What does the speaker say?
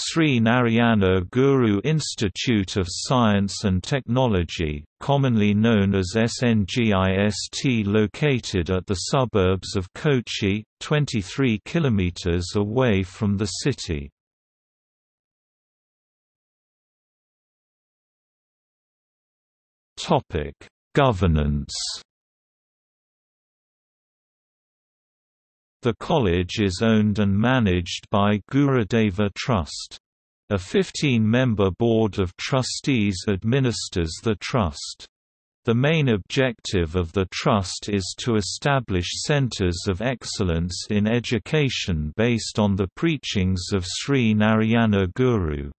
Sree Narayana Guru Institute of Science and Technology, commonly known as SNGIST located at the suburbs of Kochi, 23 km away from the city. Governance The college is owned and managed by Gurudeva Trust. A 15-member board of trustees administers the trust. The main objective of the trust is to establish centers of excellence in education based on the preachings of Sree Narayana Guru.